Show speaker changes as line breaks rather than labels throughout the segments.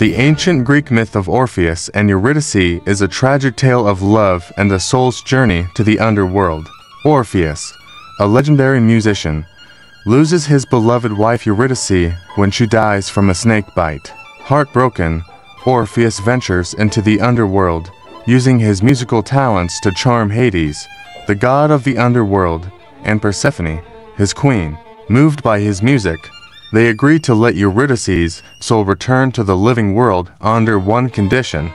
The ancient Greek myth of Orpheus and Eurydice is a tragic tale of love and the soul's journey to the underworld. Orpheus, a legendary musician, loses his beloved wife Eurydice when she dies from a snake bite. Heartbroken, Orpheus ventures into the underworld, using his musical talents to charm Hades, the god of the underworld, and Persephone, his queen. Moved by his music, they agree to let Eurydice's soul return to the living world under one condition.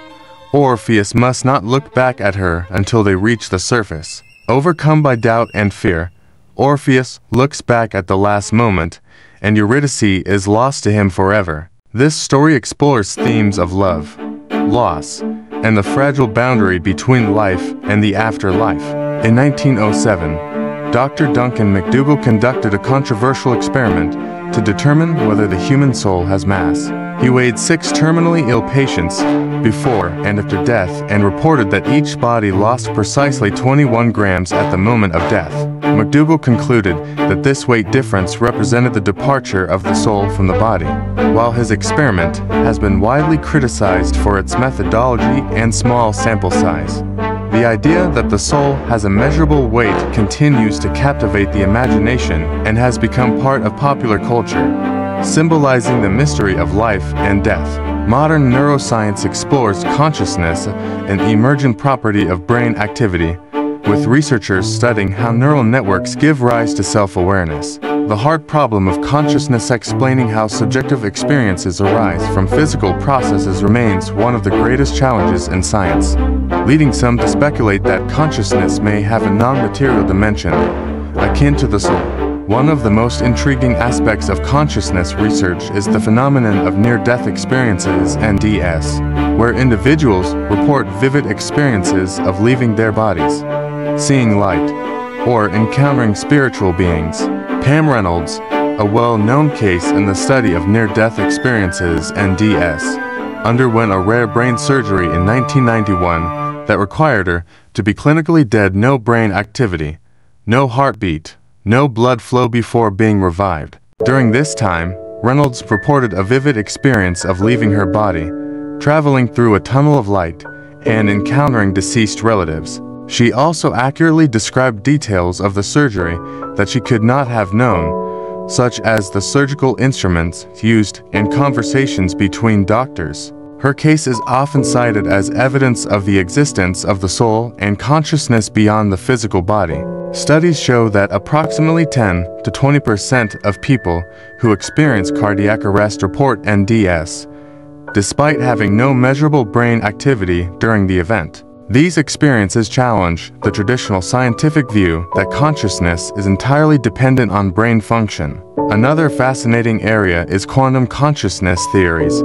Orpheus must not look back at her until they reach the surface. Overcome by doubt and fear, Orpheus looks back at the last moment, and Eurydice is lost to him forever. This story explores themes of love, loss, and the fragile boundary between life and the afterlife. In 1907, Dr. Duncan MacDougall conducted a controversial experiment to determine whether the human soul has mass. He weighed six terminally ill patients before and after death and reported that each body lost precisely 21 grams at the moment of death. MacDougall concluded that this weight difference represented the departure of the soul from the body. While his experiment has been widely criticized for its methodology and small sample size, the idea that the soul has a measurable weight continues to captivate the imagination and has become part of popular culture, symbolizing the mystery of life and death. Modern neuroscience explores consciousness, an emergent property of brain activity, with researchers studying how neural networks give rise to self-awareness. The hard problem of consciousness explaining how subjective experiences arise from physical processes remains one of the greatest challenges in science, leading some to speculate that consciousness may have a non-material dimension, akin to the soul. One of the most intriguing aspects of consciousness research is the phenomenon of near-death experiences NDS, where individuals report vivid experiences of leaving their bodies, seeing light, or encountering spiritual beings. Pam Reynolds, a well-known case in the study of near-death experiences NDS, underwent a rare brain surgery in 1991 that required her to be clinically dead no brain activity, no heartbeat, no blood flow before being revived. During this time, Reynolds reported a vivid experience of leaving her body, traveling through a tunnel of light, and encountering deceased relatives. She also accurately described details of the surgery that she could not have known, such as the surgical instruments used and conversations between doctors. Her case is often cited as evidence of the existence of the soul and consciousness beyond the physical body. Studies show that approximately 10 to 20% of people who experience cardiac arrest report NDS, despite having no measurable brain activity during the event. These experiences challenge the traditional scientific view that consciousness is entirely dependent on brain function. Another fascinating area is quantum consciousness theories,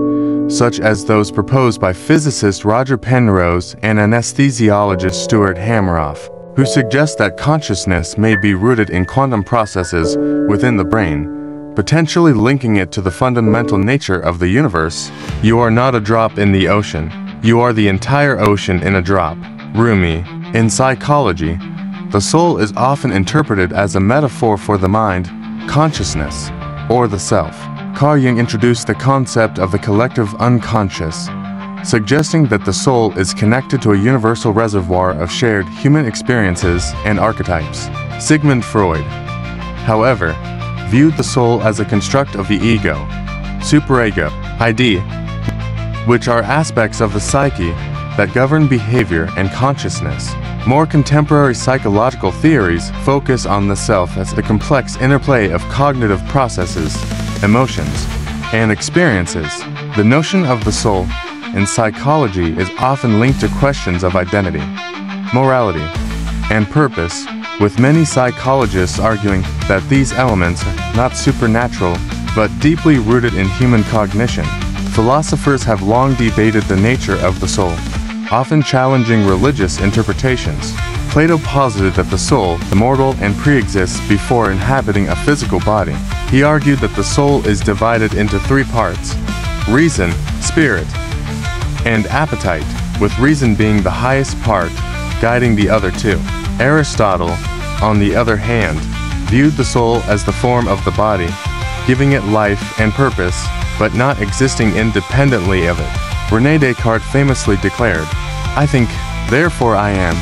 such as those proposed by physicist Roger Penrose and anesthesiologist Stuart Hameroff, who suggest that consciousness may be rooted in quantum processes within the brain, potentially linking it to the fundamental nature of the universe. You are not a drop in the ocean. You are the entire ocean in a drop. Rumi. In psychology, the soul is often interpreted as a metaphor for the mind, consciousness, or the self. Carl Jung introduced the concept of the collective unconscious, suggesting that the soul is connected to a universal reservoir of shared human experiences and archetypes. Sigmund Freud, however, viewed the soul as a construct of the ego, superego, ID, which are aspects of the psyche that govern behavior and consciousness. More contemporary psychological theories focus on the self as the complex interplay of cognitive processes, emotions, and experiences. The notion of the soul in psychology is often linked to questions of identity, morality, and purpose, with many psychologists arguing that these elements are not supernatural but deeply rooted in human cognition. Philosophers have long debated the nature of the soul, often challenging religious interpretations. Plato posited that the soul, immortal and pre-exists before inhabiting a physical body. He argued that the soul is divided into three parts, reason, spirit, and appetite, with reason being the highest part, guiding the other two. Aristotle, on the other hand, viewed the soul as the form of the body, giving it life and purpose, but not existing independently of it. Rene Descartes famously declared, I think, therefore I am,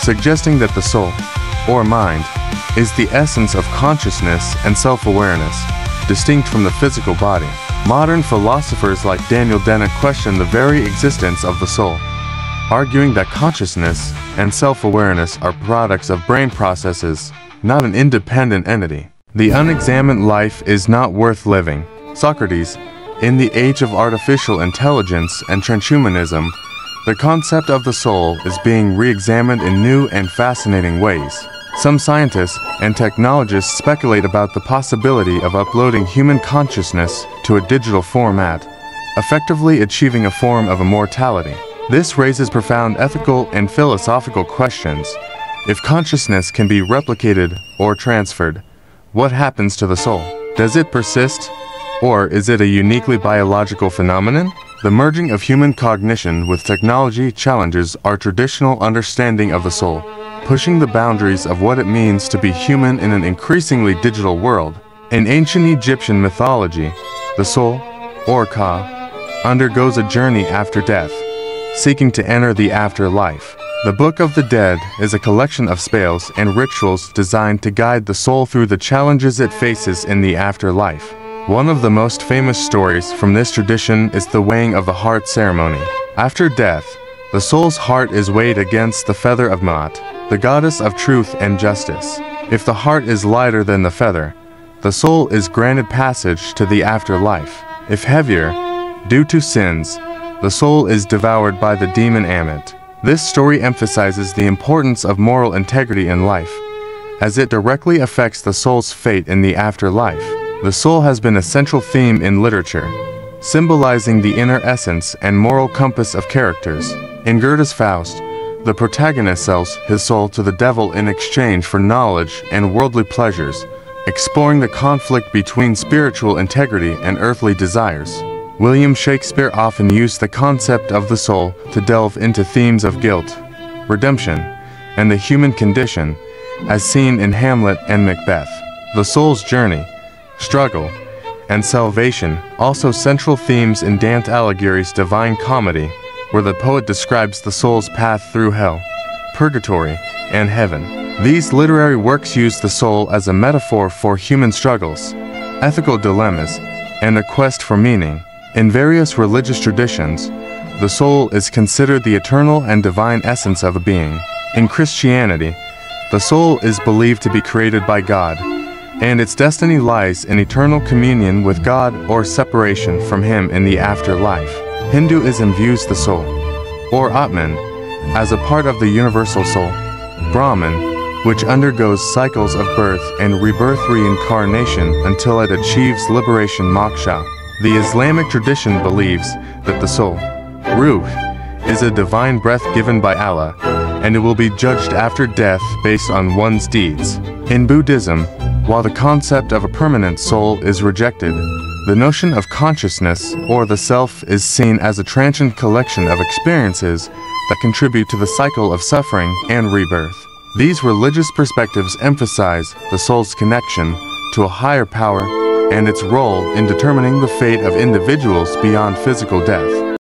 suggesting that the soul, or mind, is the essence of consciousness and self-awareness, distinct from the physical body. Modern philosophers like Daniel Dennett question the very existence of the soul, arguing that consciousness and self-awareness are products of brain processes, not an independent entity. The unexamined life is not worth living. Socrates, in the age of artificial intelligence and transhumanism, the concept of the soul is being re-examined in new and fascinating ways. Some scientists and technologists speculate about the possibility of uploading human consciousness to a digital format, effectively achieving a form of immortality. This raises profound ethical and philosophical questions. If consciousness can be replicated or transferred, what happens to the soul? Does it persist? Or is it a uniquely biological phenomenon? The merging of human cognition with technology challenges our traditional understanding of the soul, pushing the boundaries of what it means to be human in an increasingly digital world. In ancient Egyptian mythology, the soul, or Ka, undergoes a journey after death, seeking to enter the afterlife. The Book of the Dead is a collection of spells and rituals designed to guide the soul through the challenges it faces in the afterlife. One of the most famous stories from this tradition is the weighing of the heart ceremony. After death, the soul's heart is weighed against the feather of Maat, the goddess of truth and justice. If the heart is lighter than the feather, the soul is granted passage to the afterlife. If heavier, due to sins, the soul is devoured by the demon Ammit. This story emphasizes the importance of moral integrity in life, as it directly affects the soul's fate in the afterlife. The soul has been a central theme in literature, symbolizing the inner essence and moral compass of characters. In Goethe's Faust, the protagonist sells his soul to the devil in exchange for knowledge and worldly pleasures, exploring the conflict between spiritual integrity and earthly desires. William Shakespeare often used the concept of the soul to delve into themes of guilt, redemption, and the human condition, as seen in Hamlet and Macbeth. The soul's journey, struggle, and salvation, also central themes in Dante Alighieri's Divine Comedy, where the poet describes the soul's path through hell, purgatory, and heaven. These literary works use the soul as a metaphor for human struggles, ethical dilemmas, and a quest for meaning. In various religious traditions, the soul is considered the eternal and divine essence of a being. In Christianity, the soul is believed to be created by God, and its destiny lies in eternal communion with God or separation from Him in the afterlife. Hinduism views the soul, or Atman, as a part of the universal soul, Brahman, which undergoes cycles of birth and rebirth reincarnation until it achieves liberation moksha. The Islamic tradition believes that the soul, ruh, is a divine breath given by Allah, and it will be judged after death based on one's deeds. In Buddhism, while the concept of a permanent soul is rejected, the notion of consciousness or the self is seen as a transient collection of experiences that contribute to the cycle of suffering and rebirth. These religious perspectives emphasize the soul's connection to a higher power and its role in determining the fate of individuals beyond physical death.